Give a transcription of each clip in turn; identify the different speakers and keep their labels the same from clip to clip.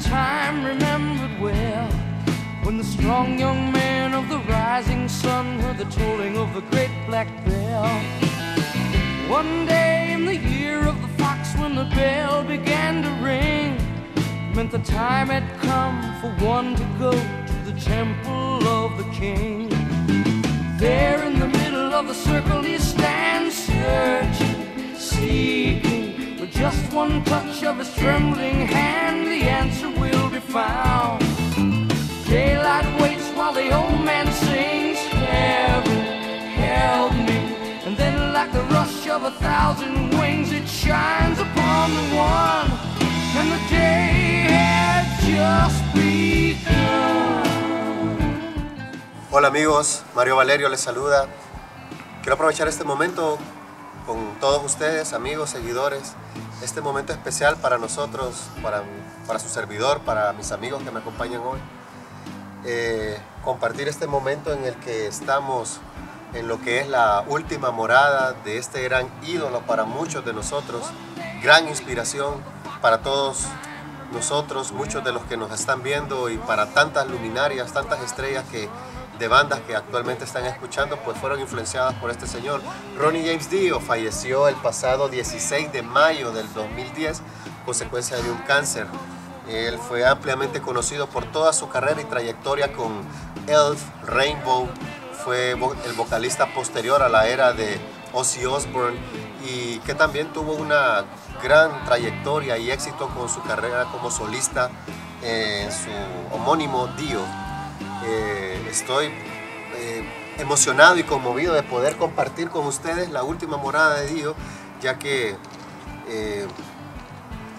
Speaker 1: time remembered well when the strong young man of the rising sun heard the tolling of the great black bell. One day in the year of the fox, when the bell began to ring, meant the time had come for one to go to the temple of the king. There in the middle of the circle One touch of his trembling hand, the answer will be found. Daylight waits while the old man sings, Heaven, help me. And then, like the rush of a thousand wings, it shines upon the one. And the day had just begun.
Speaker 2: Hola amigos, Mario Valerio les saluda. Quiero aprovechar este momento con todos ustedes, amigos, seguidores, este momento especial para nosotros, para, para su servidor, para mis amigos que me acompañan hoy. Eh, compartir este momento en el que estamos en lo que es la última morada de este gran ídolo para muchos de nosotros, gran inspiración para todos nosotros, muchos de los que nos están viendo y para tantas luminarias, tantas estrellas que de bandas que actualmente están escuchando, pues fueron influenciadas por este señor. Ronnie James Dio falleció el pasado 16 de mayo del 2010, consecuencia de un cáncer. Él fue ampliamente conocido por toda su carrera y trayectoria con Elf, Rainbow, fue el vocalista posterior a la era de Ozzy Osbourne y que también tuvo una gran trayectoria y éxito con su carrera como solista en su homónimo Dio. Eh, estoy eh, emocionado y conmovido de poder compartir con ustedes la última morada de Dio, ya que eh,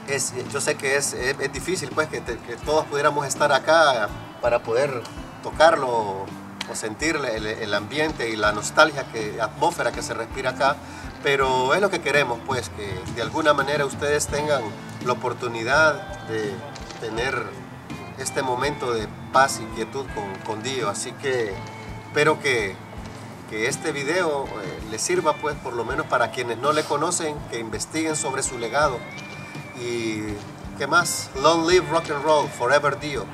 Speaker 2: es, yo sé que es, es- difícil pues que, todos pudiéramos estar acá para poder tocarlo o sentir el, el ambiente y la nostalgia, que, atmósfera que se respira acá, pero es lo que queremos pues, que de alguna manera ustedes tengan la oportunidad de tener este momento de paz y quietud con, con Dio, así que espero que, que este video eh, les sirva pues por lo menos para quienes no le conocen, que investiguen sobre su legado y qué más, long live rock and roll, forever Dio.